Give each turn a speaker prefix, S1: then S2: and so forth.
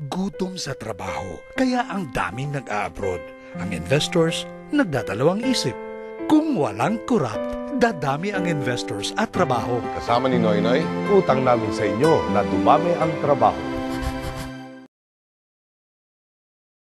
S1: Gutom sa trabaho, kaya ang daming nag-a-abroad. Ang investors, nagdadalawang isip. Kung walang corrupt, dadami ang investors at trabaho.
S2: Kasama ni Noy Noy,
S3: Utang namin sa inyo na dumami ang trabaho.